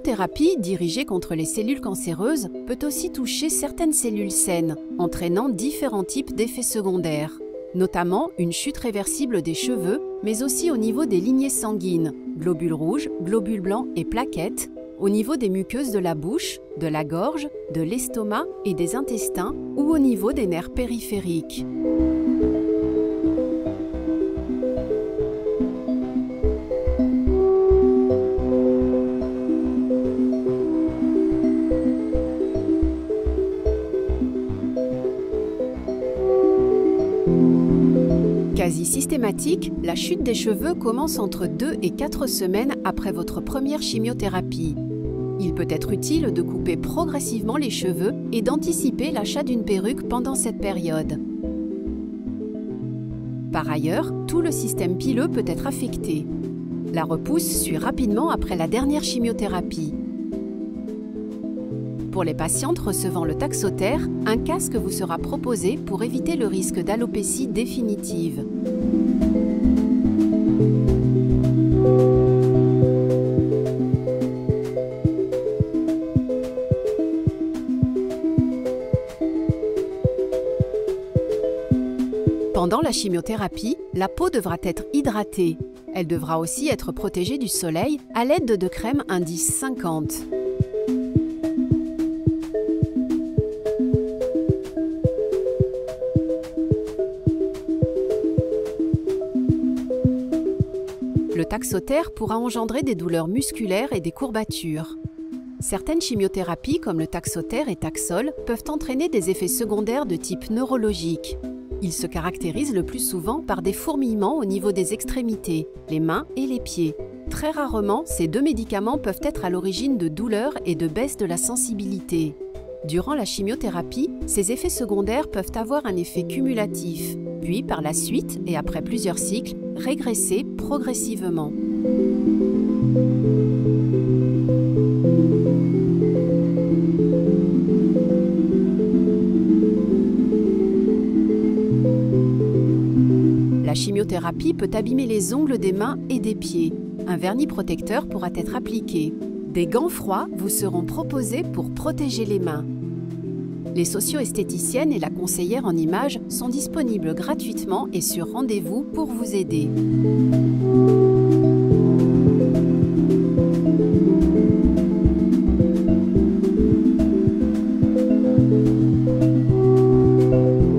Chimiothérapie, dirigée contre les cellules cancéreuses, peut aussi toucher certaines cellules saines, entraînant différents types d'effets secondaires, notamment une chute réversible des cheveux, mais aussi au niveau des lignées sanguines, globules rouges, globules blancs et plaquettes, au niveau des muqueuses de la bouche, de la gorge, de l'estomac et des intestins, ou au niveau des nerfs périphériques. Quasi systématique, la chute des cheveux commence entre 2 et 4 semaines après votre première chimiothérapie. Il peut être utile de couper progressivement les cheveux et d'anticiper l'achat d'une perruque pendant cette période. Par ailleurs, tout le système pileux peut être affecté. La repousse suit rapidement après la dernière chimiothérapie. Pour les patientes recevant le taxotère, un casque vous sera proposé pour éviter le risque d'alopécie définitive. Pendant la chimiothérapie, la peau devra être hydratée. Elle devra aussi être protégée du soleil à l'aide de crèmes indice 50. Le taxotère pourra engendrer des douleurs musculaires et des courbatures. Certaines chimiothérapies, comme le taxotère et taxol, peuvent entraîner des effets secondaires de type neurologique. Ils se caractérisent le plus souvent par des fourmillements au niveau des extrémités, les mains et les pieds. Très rarement, ces deux médicaments peuvent être à l'origine de douleurs et de baisse de la sensibilité. Durant la chimiothérapie, ces effets secondaires peuvent avoir un effet cumulatif, puis par la suite, et après plusieurs cycles, régresser progressivement. La chimiothérapie peut abîmer les ongles des mains et des pieds. Un vernis protecteur pourra être appliqué. Des gants froids vous seront proposés pour protéger les mains. Les socio-esthéticiennes et la conseillère en images sont disponibles gratuitement et sur rendez-vous pour vous aider.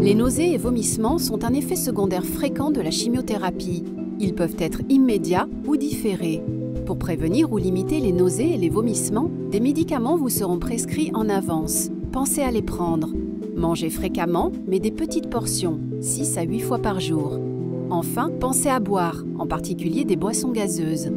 Les nausées et vomissements sont un effet secondaire fréquent de la chimiothérapie. Ils peuvent être immédiats ou différés. Pour prévenir ou limiter les nausées et les vomissements, des médicaments vous seront prescrits en avance. Pensez à les prendre. Mangez fréquemment, mais des petites portions, 6 à 8 fois par jour. Enfin, pensez à boire, en particulier des boissons gazeuses.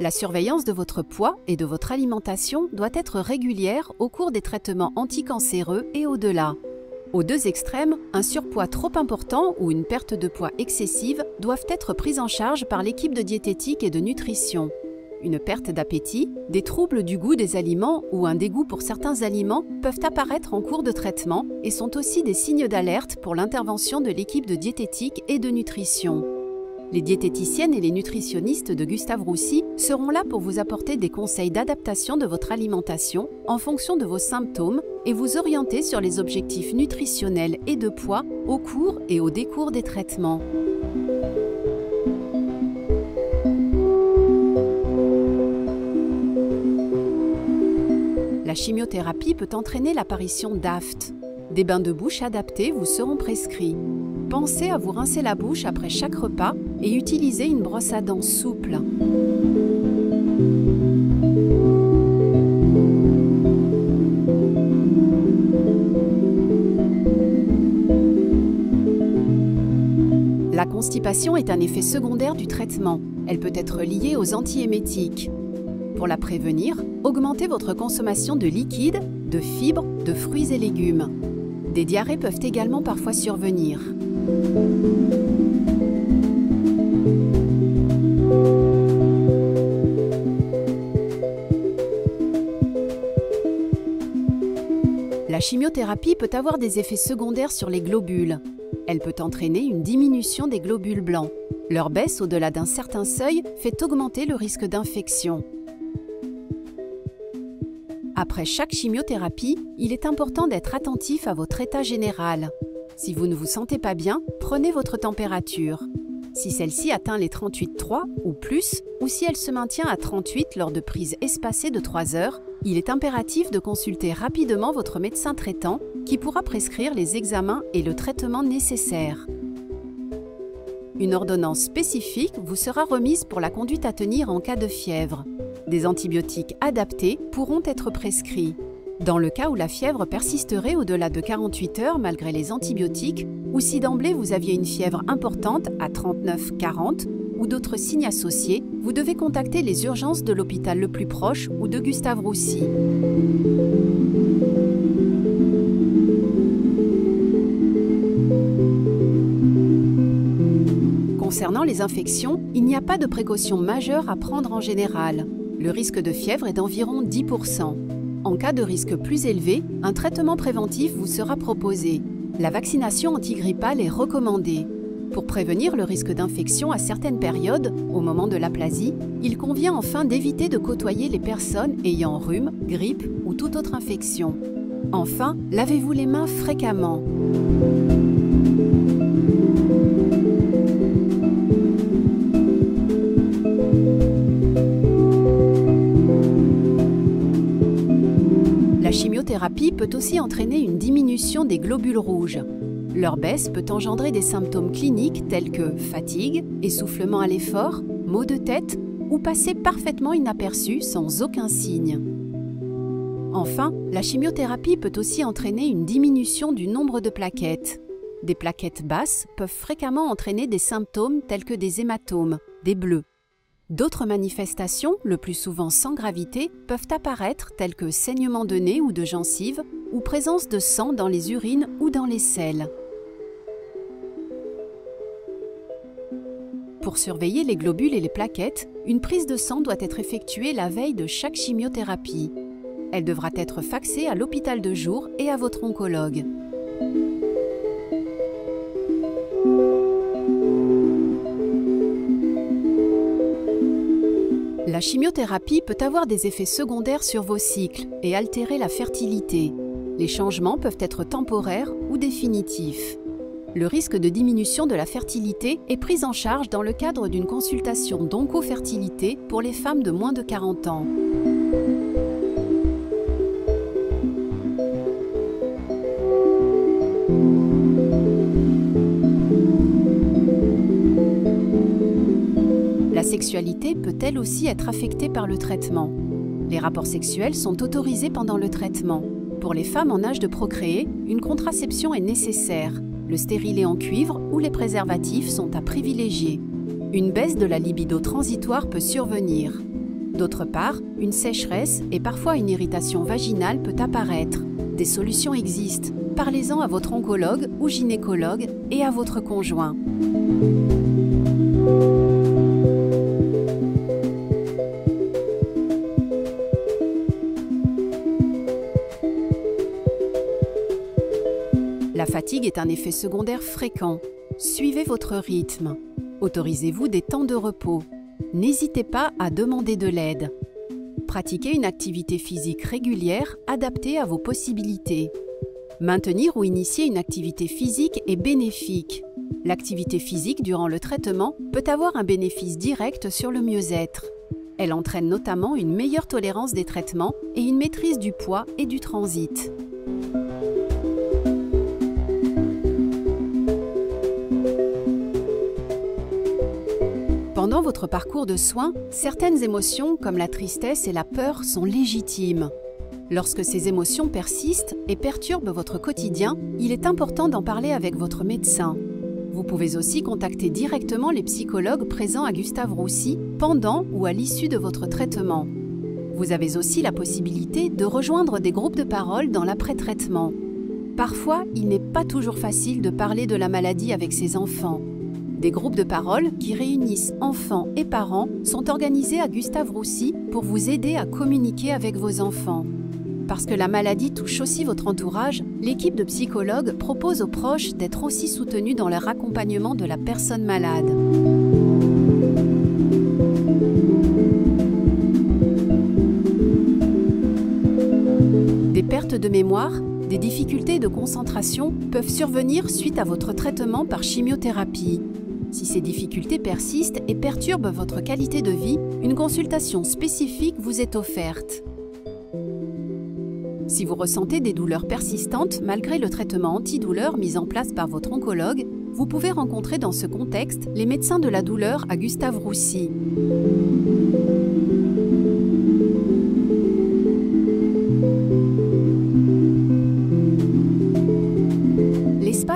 La surveillance de votre poids et de votre alimentation doit être régulière au cours des traitements anticancéreux et au-delà. Aux deux extrêmes, un surpoids trop important ou une perte de poids excessive doivent être prises en charge par l'équipe de diététique et de nutrition. Une perte d'appétit, des troubles du goût des aliments ou un dégoût pour certains aliments peuvent apparaître en cours de traitement et sont aussi des signes d'alerte pour l'intervention de l'équipe de diététique et de nutrition. Les diététiciennes et les nutritionnistes de Gustave Roussy seront là pour vous apporter des conseils d'adaptation de votre alimentation en fonction de vos symptômes et vous orienter sur les objectifs nutritionnels et de poids au cours et au décours des traitements. La chimiothérapie peut entraîner l'apparition d'aftes. Des bains de bouche adaptés vous seront prescrits. Pensez à vous rincer la bouche après chaque repas et utilisez une brosse à dents souple. La constipation est un effet secondaire du traitement. Elle peut être liée aux antiémétiques. Pour la prévenir, augmentez votre consommation de liquides, de fibres, de fruits et légumes. Des diarrhées peuvent également parfois survenir. La chimiothérapie peut avoir des effets secondaires sur les globules. Elle peut entraîner une diminution des globules blancs. Leur baisse au-delà d'un certain seuil fait augmenter le risque d'infection. Après chaque chimiothérapie, il est important d'être attentif à votre état général. Si vous ne vous sentez pas bien, prenez votre température. Si celle-ci atteint les 38,3 ou plus, ou si elle se maintient à 38 lors de prises espacées de 3 heures, il est impératif de consulter rapidement votre médecin traitant qui pourra prescrire les examens et le traitement nécessaires. Une ordonnance spécifique vous sera remise pour la conduite à tenir en cas de fièvre. Des antibiotiques adaptés pourront être prescrits. Dans le cas où la fièvre persisterait au-delà de 48 heures malgré les antibiotiques, ou si d'emblée vous aviez une fièvre importante à 39-40 ou d'autres signes associés, vous devez contacter les urgences de l'hôpital le plus proche ou de Gustave Roussy. Concernant les infections, il n'y a pas de précautions majeures à prendre en général. Le risque de fièvre est d'environ 10%. En cas de risque plus élevé, un traitement préventif vous sera proposé. La vaccination antigrippale est recommandée. Pour prévenir le risque d'infection à certaines périodes, au moment de l'aplasie, il convient enfin d'éviter de côtoyer les personnes ayant rhume, grippe ou toute autre infection. Enfin, lavez-vous les mains fréquemment. Chimiothérapie peut aussi entraîner une diminution des globules rouges. Leur baisse peut engendrer des symptômes cliniques tels que fatigue, essoufflement à l'effort, maux de tête ou passer parfaitement inaperçu sans aucun signe. Enfin, la chimiothérapie peut aussi entraîner une diminution du nombre de plaquettes. Des plaquettes basses peuvent fréquemment entraîner des symptômes tels que des hématomes, des bleus. D'autres manifestations, le plus souvent sans gravité, peuvent apparaître telles que saignement de nez ou de gencives ou présence de sang dans les urines ou dans les selles. Pour surveiller les globules et les plaquettes, une prise de sang doit être effectuée la veille de chaque chimiothérapie. Elle devra être faxée à l'hôpital de jour et à votre oncologue. La chimiothérapie peut avoir des effets secondaires sur vos cycles et altérer la fertilité. Les changements peuvent être temporaires ou définitifs le risque de diminution de la fertilité est pris en charge dans le cadre d'une consultation d'oncofertilité pour les femmes de moins de 40 ans. Sexualité peut elle aussi être affectée par le traitement? Les rapports sexuels sont autorisés pendant le traitement. Pour les femmes en âge de procréer, une contraception est nécessaire le stérilet en cuivre ou les préservatifs sont à privilégier. Une baisse de la libido transitoire peut survenir. D'autre part, une sécheresse et parfois une irritation vaginale peut apparaître. Des solutions existent. Parlez-en à votre oncologue ou gynécologue et à votre conjoint. Est un effet secondaire fréquent. Suivez votre rythme. Autorisez-vous des temps de repos. N'hésitez pas à demander de l'aide. Pratiquez une activité physique régulière adaptée à vos possibilités. Maintenir ou initier une activité physique est bénéfique. L'activité physique durant le traitement peut avoir un bénéfice direct sur le mieux-être. Elle entraîne notamment une meilleure tolérance des traitements et une maîtrise du poids et du transit. Pendant votre parcours de soins, certaines émotions comme la tristesse et la peur sont légitimes. Lorsque ces émotions persistent et perturbent votre quotidien, il est important d'en parler avec votre médecin. Vous pouvez aussi contacter directement les psychologues présents à Gustave Roussy pendant ou à l'issue de votre traitement. Vous avez aussi la possibilité de rejoindre des groupes de parole dans l'après-traitement. Parfois, il n'est pas toujours facile de parler de la maladie avec ses enfants. Des groupes de parole qui réunissent enfants et parents sont organisés à Gustave Roussy pour vous aider à communiquer avec vos enfants. Parce que la maladie touche aussi votre entourage, l'équipe de psychologues propose aux proches d'être aussi soutenus dans leur accompagnement de la personne malade. Des pertes de mémoire, des difficultés de concentration peuvent survenir suite à votre traitement par chimiothérapie. Si ces difficultés persistent et perturbent votre qualité de vie, une consultation spécifique vous est offerte. Si vous ressentez des douleurs persistantes malgré le traitement antidouleur mis en place par votre oncologue, vous pouvez rencontrer dans ce contexte les médecins de la douleur à Gustave Roussy.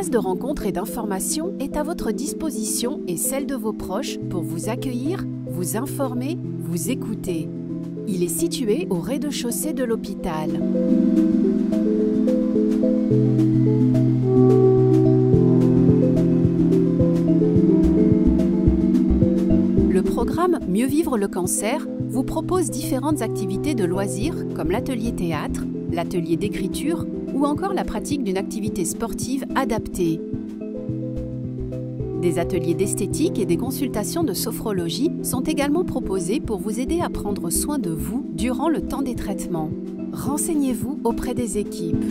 De rencontre et d'information est à votre disposition et celle de vos proches pour vous accueillir, vous informer, vous écouter. Il est situé au rez-de-chaussée de l'hôpital. Le programme Mieux vivre le cancer vous propose différentes activités de loisirs comme l'atelier théâtre, l'atelier d'écriture ou encore la pratique d'une activité sportive adaptée. Des ateliers d'esthétique et des consultations de sophrologie sont également proposés pour vous aider à prendre soin de vous durant le temps des traitements. Renseignez-vous auprès des équipes.